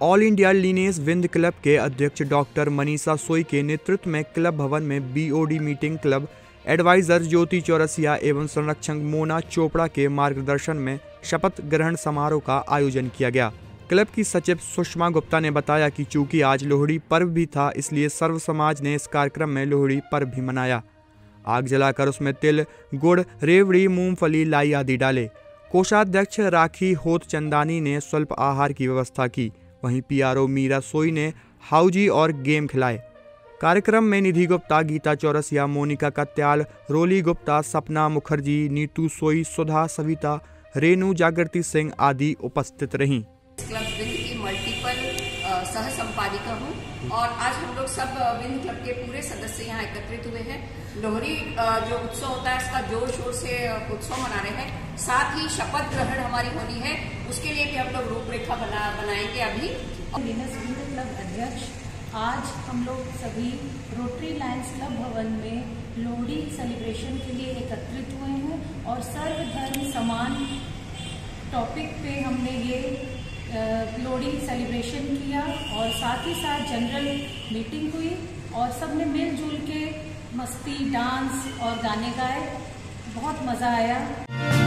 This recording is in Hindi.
ऑल इंडिया लीनेस विंद क्लब के अध्यक्ष डॉक्टर मनीषा सोई के नेतृत्व में क्लब भवन में BOD meeting club, adviser Jyoti Chaurasia एवं संरक्षक मोना चोपड़ा के मार्गदर्शन में शपथ ग्रहण समारोह का आयोजन किया गया। क्लब की सचिव सुषमा गुप्ता ने बताया कि चूँकि आज लोहड़ी पर्व भी था, इसलिए सर्व समाज ने इस कार्यक्रम में लोहड़ी पर्व भी मनाया। आग जलाकर उसमें तिल, गुड़, रेवड़ी, मूंगफली, लाई आदि डाले। कोषाध्यक्ष राखी होत चंदानी ने स्वल्प आहार की व्यवस्था की। वहीं पीआरओ मीरा सोई ने हाउजी और गेम खिलाए। कार्यक्रम में निधि गुप्ता, गीता चौरसिया, मोनिका कत्याल, रोली गुप्ता, सपना मुखर्जी, नीतू सोई, सुधा सविता, रेणु जागृति सिंह आदि उपस्थित रहीं। मल्टीपल सह संपादिका हूँ। और आज हम लोग सब विंग क्लब के पूरे सदस्य यहाँ एकत्रित हुए हैं। लोहड़ी जो उत्सव होता है, इसका ज़ोर शोर से उत्सव मना रहे हैं। साथ ही शपथ ग्रहण हमारी होनी है। उसके लिए भी हम लोग रूपरेखा बना, बनाएँगे अभी। क्लब अध्यक्ष, आज हम लोग सभी रोटरी लाइन्स क्लब भवन में लोहड़ी सेलिब्रेशन के लिए एकत्रित हुए हैं। और सर्वधर्म समान टॉपिक पे हमने ये लोहड़ी सेलिब्रेशन किया और साथ ही साथ जनरल मीटिंग हुई और सबने मिलजुल के मस्ती डांस और गाने गाए। बहुत मज़ा आया।